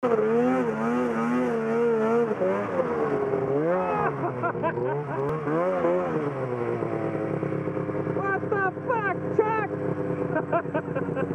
what the fuck, Chuck?